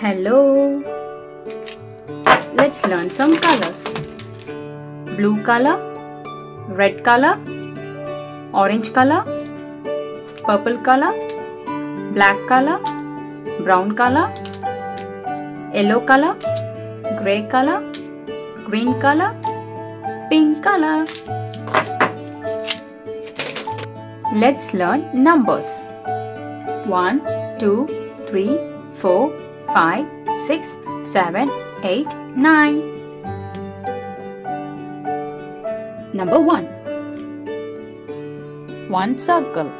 Hello. Let's learn some colors. Blue color, red color, orange color, purple color, black color, brown color, yellow color, gray color, green color, pink color. Let's learn numbers. 1, 2, 3, 4, 5, 6, 7, 8, 9. Number 1. One circle.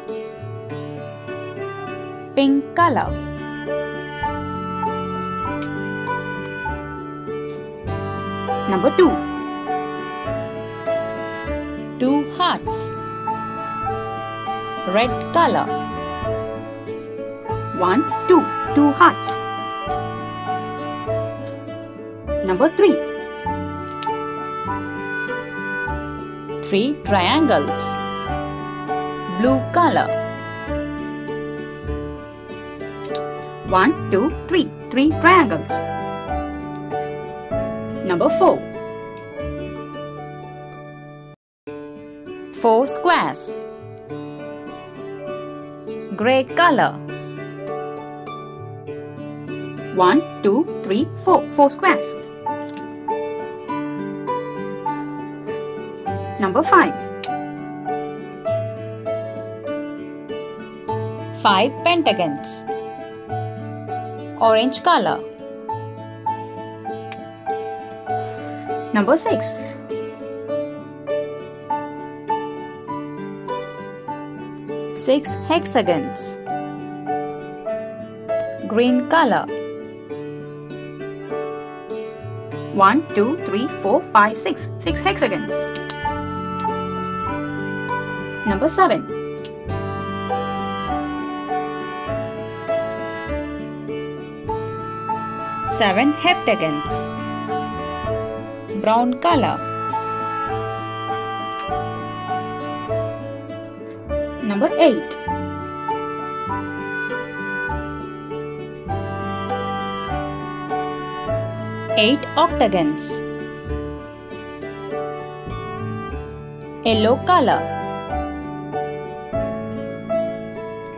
Pink color. Number 2. Two hearts. Red color. One, two, two hearts. Number 3. Three triangles. Blue color. One, two, three. 3 Three triangles. Number 4. Four squares. Gray color. One, two, three, four. Four squares. Number 5. Five pentagons. Orange color. Number 6. Six hexagons. Green color. One, two, three, four, five, six. Six hexagons. Number 7. Seven heptagons. Brown color. Number 8. Eight octagons. Yellow color.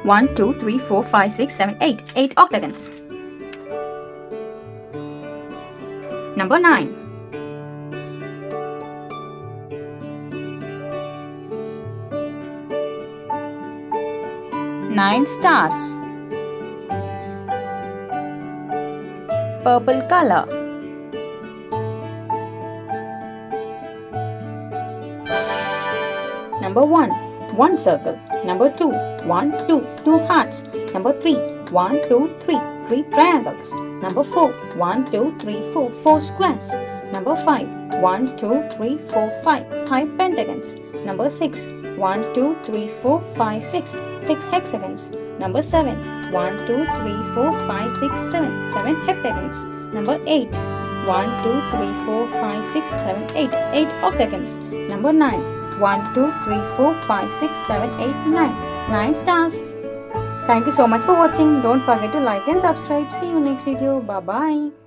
1, 2, 3, 4, 5, 6, 7, 8. 8 octagons. Number 9. Nine stars. Purple color. Number 1. One circle. Number 2. 1, 2. Two hearts. Number 3. 1, 2, 3. Three triangles. Number 4. 1, 2, 3, 4. Four squares. Number 5. 1, 2, 3, 4, 5. Five pentagons. Number 6. 1, 2, 3, 4, 5, 6. Six hexagons. Number 7. 1, 2, 3, 4, 5, 6, 7. Seven heptagons. Number 8. 1, 2, 3, 4, 5, 6, 7, 8. Eight octagons. Number 9. 1, 2, 3, 4, 5, 6, 7, 8, 9. 9 stars. Thank you so much for watching. Don't forget to like and subscribe. See you next video. Bye bye.